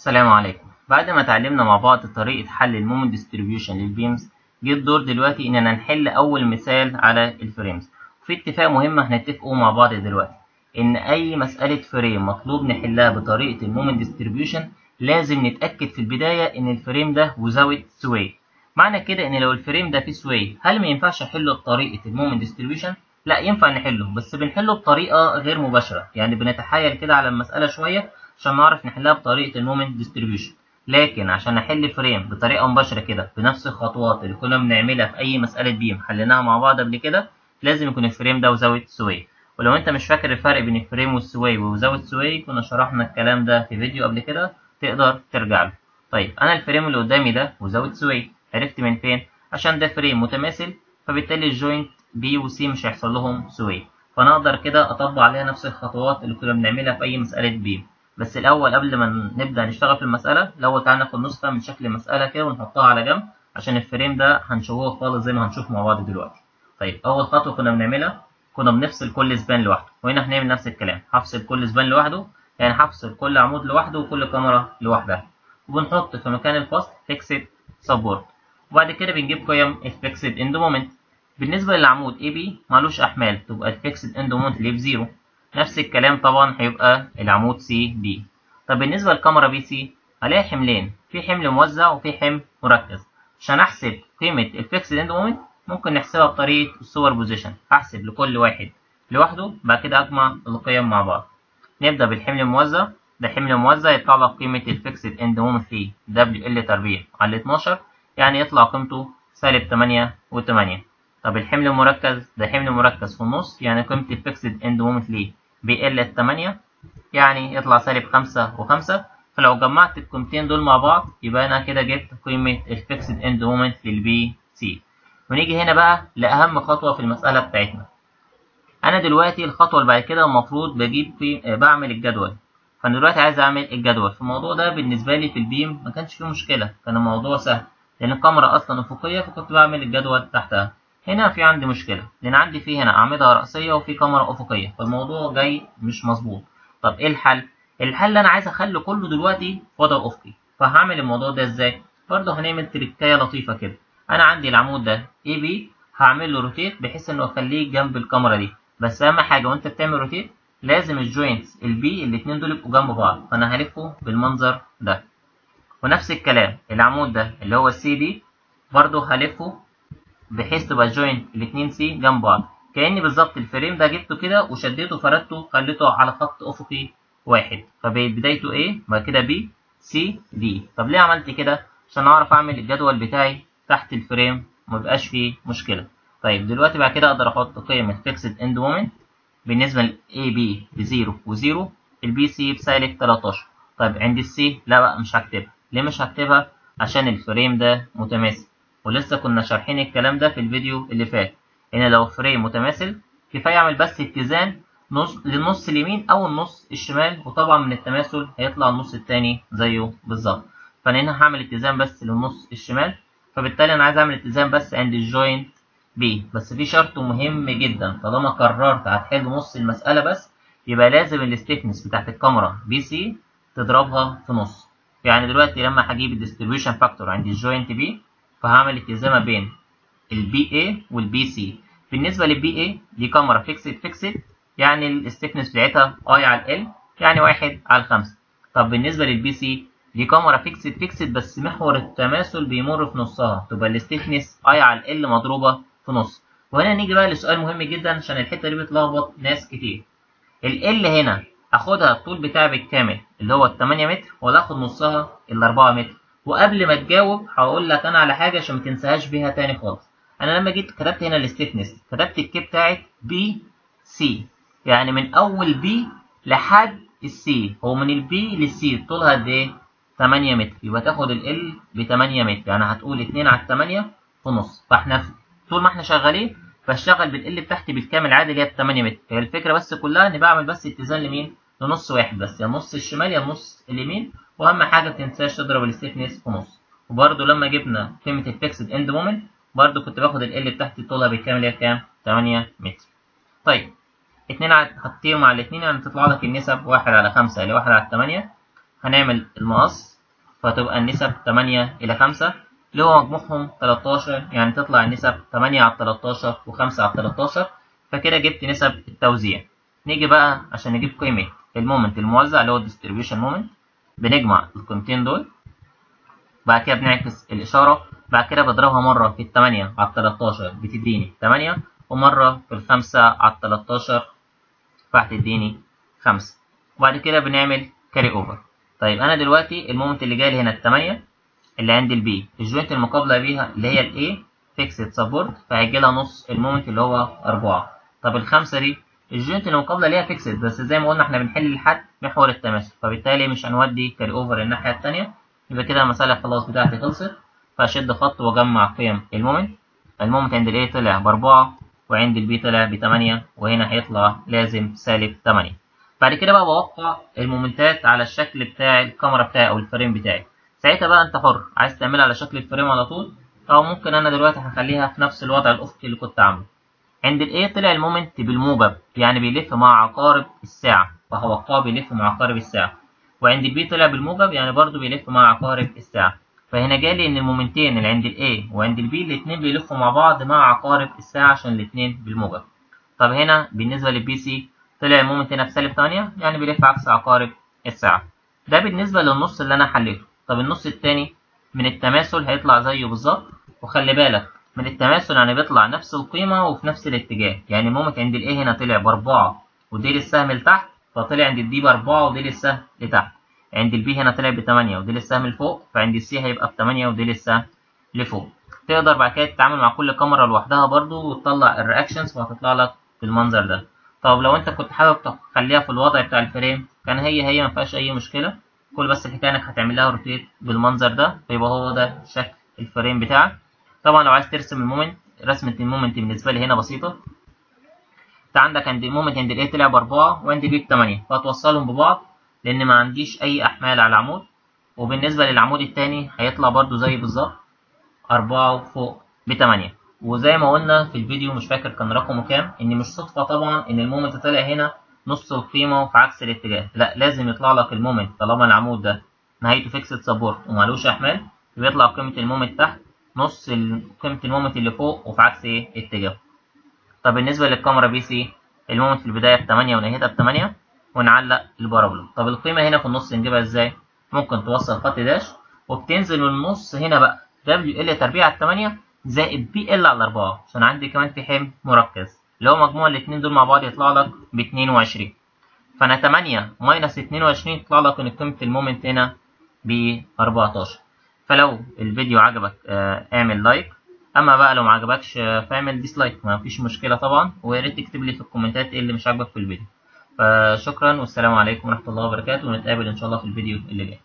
السلام عليكم. بعد ما اتعلمنا مع بعض طريقة حل ال moment distribution لل beams جه الدور دلوقتي إننا نحل أول مثال على ال frames. وفي اتفاق مهم هنتفقه مع بعض دلوقتي إن أي مسألة frame مطلوب نحلها بطريقة ال moment distribution لازم نتأكد في البداية إن ال frame ده without sway معنى كده إن لو ال frame ده فيه sway هل ما ينفعش أحله بطريقة ال moment distribution؟ لا ينفع نحله بس بنحله بطريقة غير مباشرة. يعني بنتحايل كده على المسألة شوية عشان نعرف نحلها بطريقة ال moment distribution. لكن عشان أحل frame بطريقة مباشرة كده بنفس الخطوات اللي كنا بنعملها في أي مسألة beam حليناها مع بعض قبل كده لازم يكون ال frame ده without sway ولو أنت مش فاكر الفرق بين ال frame with sway و without sway كنا شرحنا الكلام ده في فيديو قبل كده تقدر ترجع له. طيب أنا ال frame اللي قدامي ده without sway عرفت من فين؟ عشان ده frame متماثل فبالتالي ال joint B و C مش هيحصل لهم sway. فأنا أقدر كده أطبق عليها نفس الخطوات اللي كنا بنعملها في أي مسألة beam. بس الأول قبل ما نبدأ نشتغل في المسألة الأول تعالى ناخد نسخة من شكل المسألة كده ونحطها على جنب عشان ال frame ده هنشوهه خالص زي ما هنشوف مع بعض دلوقتي. طيب أول خطوة كنا بنعملها كنا بنفصل كل span لوحده وهنا هنعمل نفس الكلام هفصل كل span لوحده يعني هفصل كل عمود لوحده وكل كمرة لوحدها. وبنحط في مكان الفصل fixed support وبعد كده بنجيب قيم ال fixed end moment بالنسبة للعمود AB معلوش أحمال تبقى ال fixed end moment ليه ب zero. نفس الكلام طبعا هيبقى العمود سي دي طب بالنسبة للكمرة BC هلاقي حملين. في حمل موزع وفي حمل مركز. عشان أحسب قيمة ال fixed end moment ممكن نحسبها بطريقة ال superposition أحسب لكل واحد لوحده بعد كده أجمع القيم مع بعض. نبدأ بالحمل الموزع. ده حمل موزع يطلع لك قيمة ال fixed end moment فيه WL تربيع على 12 يعني يطلع قيمته سالب 8 و8 طب الحمل المركز؟ ده حمل مركز في النص يعني قيمة ال fixed end moment ليه؟ PL ع التمانية يعني يطلع سالب خمسة وخمسة. فلو جمعت القيمتين دول مع بعض يبقى أنا كده جبت قيمة ال fixed end moment لل BC ونيجي هنا بقى لأهم خطوة في المسألة بتاعتنا. أنا دلوقتي الخطوة اللي بعد كده المفروض بجيب في بعمل الجدول. فأنا دلوقتي عايز أعمل الجدول. في الموضوع ده بالنسبة لي في ال beam ما كانش فيه مشكلة. كان الموضوع سهل. لأن الكمرة أصلا أفقية فكنت بعمل الجدول تحتها. هنا في عندي مشكلة. لأن عندي في هنا أعمدة رأسية وفي كمرة أفقية. فالموضوع جاي مش مظبوط. طب إيه الحل؟ الحل أنا عايز أخلي كله دلوقتي وضع أفقي. فهعمل الموضوع ده إزاي؟ برضه هنعمل تريكاية لطيفة كده. أنا عندي العمود ده. AB هعمل له rotate بحيث إنه أخليه جنب الكمرة دي. بس أهم حاجة وأنت بتعمل rotate لازم ال joints ال B الاتنين دول يبقوا جنب بعض. فأنا هلفه بالمنظر ده. ونفس الكلام. العمود ده اللي هو السي دي برضه هلفه بحيث تبقى ال joint الاتنين C جنب بعض. كأني بالظبط ال frame ده جبته كده وشديته فردته خليته على خط أفقي واحد. فبقت بدايته A بعد كده B C D. طب ليه عملت كده؟ عشان أعرف أعمل الجدول بتاعي تحت ال frame وميبقاش فيه مشكلة. طيب دلوقتي بعد كده أقدر أحط قيم ال fixed end moment بالنسبة ل AB ب zero و zero ال BC بسالب 13 طيب عند ال C لا بقى مش هكتبها. ليه مش هكتبها؟ عشان ال frame ده متماثل ولسه كنا شارحين الكلام ده في الفيديو اللي فات. ان لو frame متماثل كفاية اعمل بس اتزان نص للنص اليمين أو النص الشمال وطبعا من التماثل هيطلع النص التاني زيه بالظبط. فأنا هنا هعمل اتزان بس للنص الشمال فبالتالي أنا عايز أعمل اتزان بس عند ال joint B بس في شرط مهم جدا طالما قررت هتحل نص المسألة بس يبقى لازم ال stiffness بتاعت الكمرة BC تضربها في نص. يعني دلوقتي لما هجيب ال distribution factor عند ال joint B فهعمل اتزان بين ال BA وال BC بالنسبة لل BA دي كمرة fixed fixed يعني ال stiffness بتاعتها I على L يعني واحد على خمسة. طب بالنسبة لل BC دي كمرة fixed fixed بس محور التماثل بيمر في نصها. تبقى ال stiffness I على L مضروبة في نص. وهنا نيجي بقى لسؤال مهم جدا عشان الحتة دي بتلخبط ناس كتير. ال L هنا اخدها الطول بتاعي بالكامل اللي هو ال 8 متر ولا آخد نصها ال 4 متر. وقبل ما تجاوب هقول لك أنا على حاجة عشان ما تنساهاش بيها تاني خالص. أنا لما جيت كتبت هنا ال stiffness كتبت ال K بتاعت BC يعني من أول B لحد ال C هو من ال B لل C طولها قد إيه؟ 8 متر. يبقى تاخد ال L ب 8 متر. يعني هتقول 2 على 8 في نص فاحنا طول ما إحنا شغالين بشتغل بال L بتاعتي بالكامل عادي اللي هي 8 متر. هي الفكرة بس كلها إني بعمل بس اتزان لمين؟ لنص واحد بس. يا النص الشمال يا النص اليمين. واهم حاجة ما تنساش تضرب ال stiffness في نص. وبرده لما جبنا قيمه ال fixed end moment برده كنت باخد ال L بتاعتي طولها بالكامل هي كام؟ 8 متر. طيب اتنين هتطير مع الاتنين يعني تطلع لك النسب واحد على خمسة إلى واحد على تمانية. هنعمل المقص فتبقى النسب 8 إلى 5 اللي هو مجموعهم 13 يعني تطلع النسب 8 على 13 و5 على 13 فكده جبت نسب التوزيع. نيجي بقى عشان نجيب قيمة ال moment الموزع اللي هو ال distribution moment بنجمع القيمتين دول بعد كده بنعكس الإشارة بعد كده بضربها مرة في التمانية على التلاتاشر بتديني تمانية ومرة في الخمسة على التلاتاشر فهتديني خمسة. وبعد كده بنعمل carry over طيب أنا دلوقتي ال moment اللي جاي لي هنا التمانية اللي عند ال B ال joint المقابلة بيها اللي هي ال A fixed support فهيجي لها نص ال moment اللي هو أربعة. طب الخمسة دي ال joint المقابلة ليها fixed بس زي ما قلنا إحنا بنحل لحد محور التماثل فبالتالي مش هنودي carry over الناحية التانية. يبقى كده المسألة خلاص بتاعتي خلصت. فأشد خط وأجمع قيم. ال moment ال moment عند ال A طلع بأربعة وعند ال B طلع بتمانية وهنا هيطلع لازم سالب تمانية. بعد كده بقى بوقع المومنتات على الشكل بتاع الكمرة بتاعي أو ال frame بتاعي. ساعتها بقى أنت حر. عايز تعملها على شكل ال frame على طول؟ أو ممكن أنا دلوقتي هخليها في نفس الوضع الأفقي اللي كنت عامله. عند ال A طلع ال moment بالموجب يعني بيلف مع عقارب الساعة فهوقعه بيلف مع عقارب الساعة. وعند ال B طلع بالموجب يعني برضو بيلف مع عقارب الساعة. فهنا جالي إن المومنتين اللي عند ال A وعند ال B الاتنين بيلفوا مع بعض مع عقارب الساعة عشان الاتنين بالموجب طب هنا بالنسبة لل BC طلع ال moment هنا بسالب 8 يعني بيلف عكس عقارب الساعة. ده بالنسبة للنص اللي أنا حليته. طب النص التاني من التماثل هيطلع زيه بالظبط. وخلي بالك من التماثل يعني بيطلع نفس القيمة وفي نفس الاتجاه. يعني ال moment عند ال A هنا طلع بأربعة وديل السهم لتحت فطلع عند ال D بأربعة وديل السهم لتحت. عند ال B هنا طلع بتمانية وديل السهم لفوق فعند ال C هيبقى بتمانية وديل السهم لفوق. تقدر بعد كده تتعامل مع كل كمرة لوحدها برضو وتطلع ال reactions وهتطلع لك بالمنظر ده. طب لو انت كنت حابب تخليها في الوضع بتاع ال frame كان هي هي مفيهاش أي مشكلة. كل بس الحكاية إنك هتعمل لها rotate بالمنظر ده فيبقى هو ده شكل ال frame بتاعك. طبعا لو عايز ترسم ال moment رسمة ال moment بالنسبة لي هنا بسيطة. انت عندك عند ال moment عند ال A؟ طلع بأربعة وعند ال B بتمانية. فهتوصلهم ببعض لأن ما عنديش أي أحمال على العمود. وبالنسبة للعمود التاني هيطلع برضو زيه بالظبط أربعة فوق بتمانية. وزي ما قلنا في الفيديو مش فاكر كان رقمه كام إن مش صدفة طبعا إن ال moment طلع هنا نص القيمة في عكس الاتجاه. لا لازم يطلع لك ال moment طالما العمود ده نهايته fixed support ومالوش أحمال بيطلع قيمة ال moment تحت. نص قيمة ال moment اللي فوق وفي عكس إيه؟ اتجاهه. طب بالنسبة للكمرة BC ال moment في البداية بتمانية ونهايتها بتمانية ونعلق ال parabola طب القيمة هنا في النص نجيبها إزاي؟ ممكن توصل خط dash وبتنزل من النص هنا بقى WL تربيع على 8 زائد PL على 4 عشان عندي كمان في حمل مركز. اللي هو مجموع الاثنين دول مع بعض يطلع لك ب 22 فأنا 8 minus 22 يطلع لك إن قيمة ال moment هنا ب 14 فلو الفيديو عجبك اعمل like. اما بقى لو ما عجبكش فاعمل dislike ما فيش مشكلة طبعا. ويا ريت تكتب لي في الكومنتات إيه اللي مش عاجبك في الفيديو. فشكرا والسلام عليكم ورحمة الله وبركاته. ونتقابل إن شاء الله في الفيديو اللي جاي.